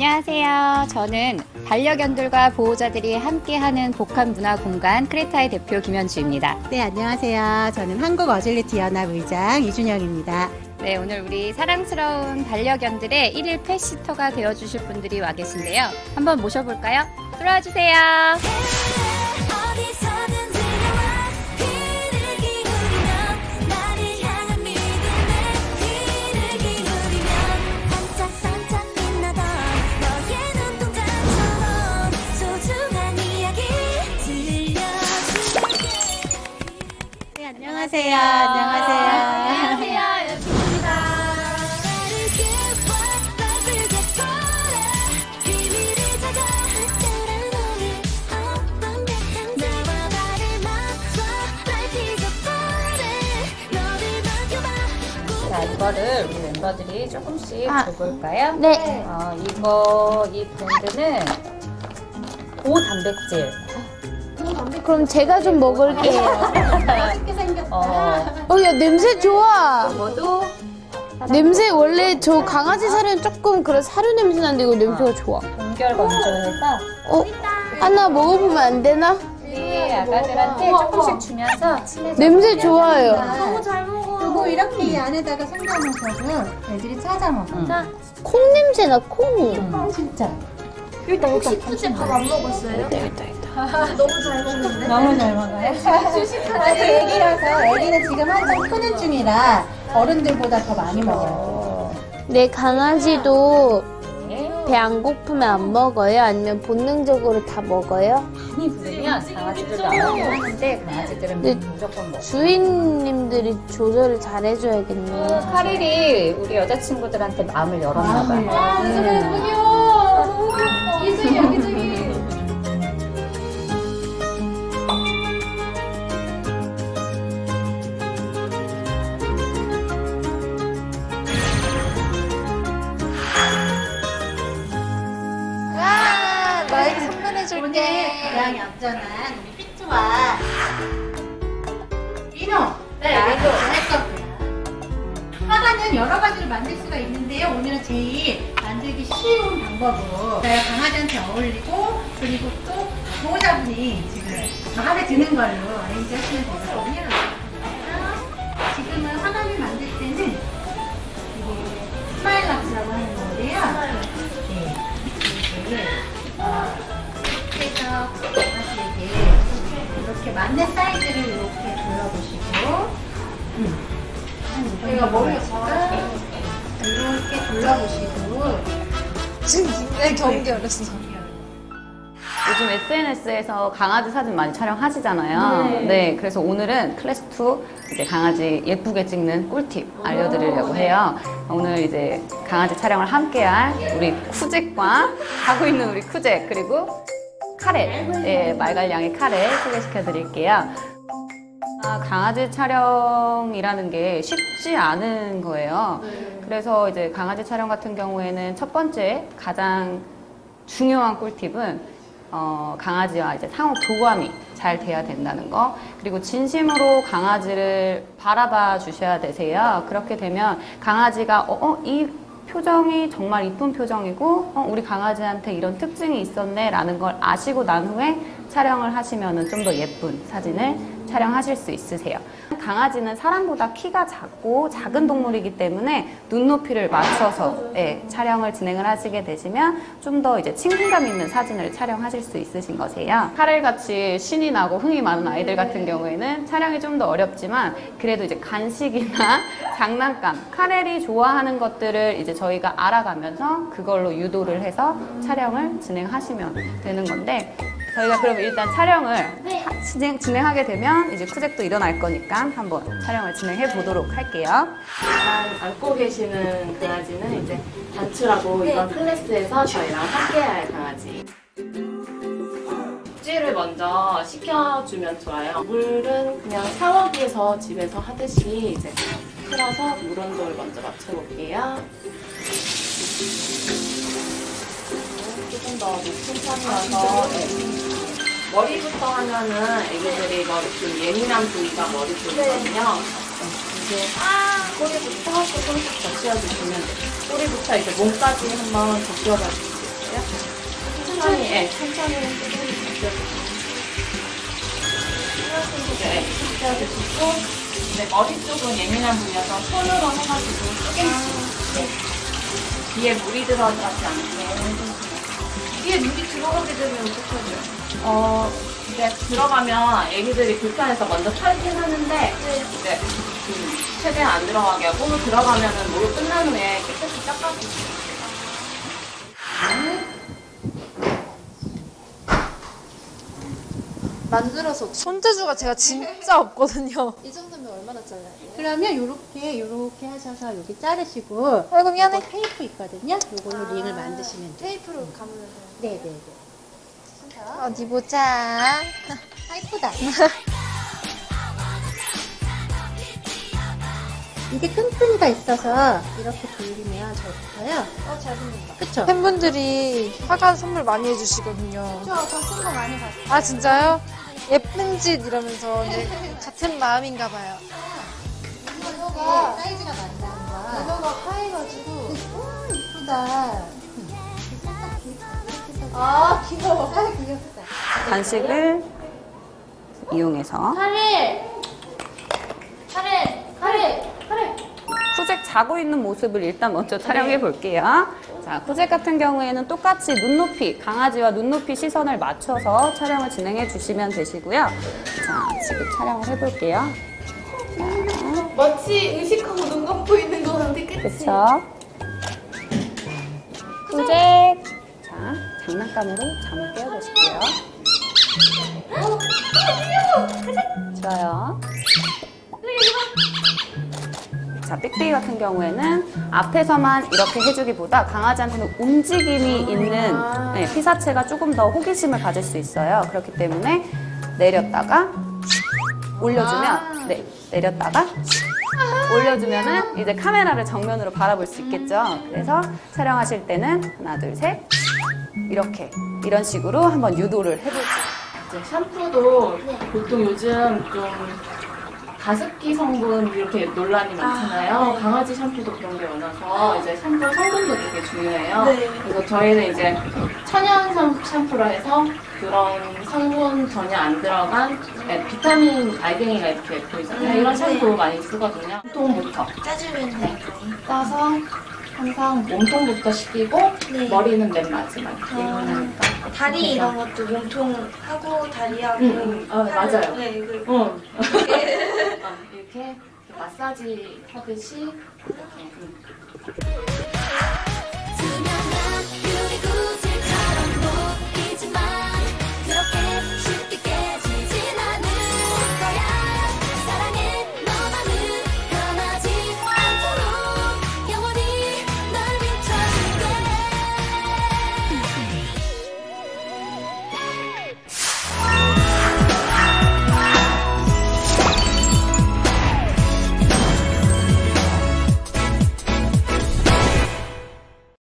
안녕하세요. 저는 반려견들과 보호자들이 함께하는 복합 문화 공간 크레타의 대표 김현주입니다. 네, 안녕하세요. 저는 한국 어질리티 연합 의장 이준영입니다. 네, 오늘 우리 사랑스러운 반려견들의 1일 펫시터가 되어주실 분들이 와 계신데요. 한번 모셔볼까요? 들어와 주세요. 안녕하세요. 안녕하세요. 자, 이거를 우리 멤버들이 조금씩 아. 줘볼까요? 네. 어, 이거, 이 브랜드는 고단백질. 그럼 제가 좀 먹을게요. 어, 어, 야, 냄새 좋아. 이거도 냄새 원래 저 강아지 사료는 조금 그런 사료 냄새 나는데 이거 냄새가 좋아. 동결 건조해서 어, 하나 먹어보면 안 되나? 우리 아가들한테 조금씩 주면서 친해져. 냄새 좋아요. 그리고 이렇게 이 안에다가 숨겨놓고도 애들이 찾아 먹어. 콩 냄새 나, 콩. 진짜. 혹시 그때 밥안 먹었어요? 너무 잘 먹어요. 아직 애기라서 애기는 지금 한참 크는 중이라 어른들보다 더 많이 먹어요. 내 강아지도 네. 배안 고프면 안 먹어요? 아니면 본능적으로 다 먹어요? 많이 부르면 강아지들도 안 먹는데 강아지들은 네. 무조건 먹어. 주인님들이 조절을 잘 해줘야겠네. 카릴이 우리 여자친구들한테 마음을 열었나 봐. 너에게 해줄게. 가장 얌전한 우리 피투와 이노. 네, 이노. 할 거고요. 화관은 여러 가지로 만들 수가 있는데요. 오늘은 제일 만들기 쉬운 방법으로 저희 강아지한테 어울리고 그리고 또 보호자분이 지금 마음에 드는 걸로 arrange 하시면 되거든요. 지금은 화관을 만들 때는 이게 smilax라고 하는 건데요. 네. 이게 어, 그래서 강아지에게 이렇게 맞는 사이즈를 이렇게 둘러보시고 제가 머리가 이렇게 둘러보시고 지금 굉장히 경기 어렸어. 요즘 SNS에서 강아지 사진 많이 촬영하시잖아요. 네. 그래서 오늘은 클래스 2 이제 강아지 예쁘게 찍는 꿀팁 알려드리려고 해요. 오늘 이제 강아지 촬영을 함께할 우리 쿠잭과 하고 있는 우리 쿠잭 그리고 카레, 예, 말갈량의 카레 소개시켜 드릴게요. 아, 강아지 촬영이라는 게 쉽지 않은 거예요. 그래서 이제 강아지 촬영 같은 경우에는 첫 번째 가장 중요한 꿀팁은 어, 강아지와 이제 상호 교감이 잘 돼야 된다는 거. 그리고 진심으로 강아지를 바라봐 주셔야 되세요. 그렇게 되면 강아지가 어, 어, 이 표정이 정말 이쁜 표정이고 어, 우리 강아지한테 이런 특징이 있었네 라는 걸 아시고 난 후에 촬영을 하시면 좀 더 예쁜 사진을 촬영하실 수 있으세요. 강아지는 사람보다 키가 작고 작은 동물이기 때문에 눈높이를 맞춰서 예, 촬영을 진행을 하시게 되시면 좀 더 이제 친근감 있는 사진을 촬영하실 수 있으신 거세요. 카렐 같이 신이 나고 흥이 많은 아이들 같은 경우에는 촬영이 좀 더 어렵지만 그래도 이제 간식이나 장난감, 카렐이 좋아하는 것들을 이제 저희가 알아가면서 그걸로 유도를 해서 촬영을 진행하시면 되는 건데 저희가 그럼 일단 촬영을 하- 진행, 진행하게 되면 이제 쿠잭도 일어날 거니까 한번 촬영을 진행해 보도록 할게요. 일단 안고 계시는 강아지는 이제 단추라고 이번 클래스에서 저희랑 함께할 강아지. 숙지를 먼저 시켜주면 좋아요. 물은 그냥 샤워기에서 집에서 하듯이 이제 틀어서 물 온도를 먼저 맞춰볼게요. 조금 더 높은 편이어서 네. 머리부터 하면은 애기들이 머리 좀 예민한 부위가 머리 쪽이거든요. 이제 꼬리부터 조금씩 적셔주시면 돼요. 꼬리부터 이제 몸까지 한번 적셔봐주세요. 천천히, 예, 천천히 느껴주시고. 네, 느껴주시고. 네, 머리 쪽은 예민한 부위여서 손으로 해가지고 조금씩. 네. 귀에 물이 들어가지 않게 이게 물이 들어가게 되면 어떡하죠? 어, 이제 들어가면 애기들이 불편해서 먼저 털긴 하는데, 이제 음, 최대한 안 들어가게 하고, 들어가면은 목욕 끝난 후에 깨끗이 닦아주시면 만들어서 손재주가 제가 진짜 없거든요. 이 정도면 얼마나 잘라야 돼요? 그러면 요렇게 요렇게 하셔서 여기 자르시고 아이고 미안해. 요거 테이프 있거든요. 요걸로 링을 만드시면 돼요. 테이프로 감으면 돼요. 네네네. 어디 보자. 아 이쁘다. 이게 끈끈이가 있어서 이렇게 돌리면 잘 붙어요. 어, 잘 붙는다. 그쵸? 팬분들이 화관 선물 많이 해주시거든요. 저 저쓴 거 많이 봤어요. 아 진짜요? 예쁜 짓 이러면서 이제 같은 마음인가 봐요. 이거가 사이즈가 거야. 이거가 파해가지고. 음, 이쁘다. 아 귀여워. 아, 귀엽다. 간식을 이용해서 카레. 카레. 카레. 카레. 쿠잭 자고 있는 모습을 일단 먼저 촬영해 볼게요. 자, 쿠잭 같은 경우에는 똑같이 눈높이, 강아지와 눈높이 시선을 맞춰서 촬영을 진행해 주시면 되시고요. 자, 지금 촬영을 해 볼게요. 마치 의식하고 눈 감고 있는 거 같은데 그치? 그쵸? 쿠잭! 자, 장난감으로 잠을 깨워보실게요. 좋아요. 자, 삑삑이 같은 경우에는 앞에서만 이렇게 해주기보다 강아지한테는 움직임이 있는 네, 피사체가 조금 더 호기심을 가질 수 있어요. 그렇기 때문에 내렸다가 올려주면, 네, 내렸다가 올려주면은 이제 카메라를 정면으로 바라볼 수 있겠죠. 그래서 촬영하실 때는 하나, 둘, 셋 이렇게 이런 식으로 한번 유도를 해볼게요. 이제 샴푸도 보통 요즘 좀 가습기 성분 이렇게 논란이 많잖아요. 강아지 샴푸도 그런 게 많아서 이제 샴푸 성분도 되게 중요해요. 그래서 저희는 이제 천연 샴- 샴푸라 해서 그런 성분 전혀 안 들어간 네, 비타민 알갱이가 이렇게 보이잖아요. 이런 샴푸 많이 쓰거든요. 몸통부터 짜주면 돼. 따서 항상 몸통부터 씻기고 머리는 맨 마지막에 일어나니까. 다리 이런 것도 몸통 하고 다리하고 음, 어, 맞아요. 네, 그리고 어. 어, 이렇게 마사지 하듯이 이렇게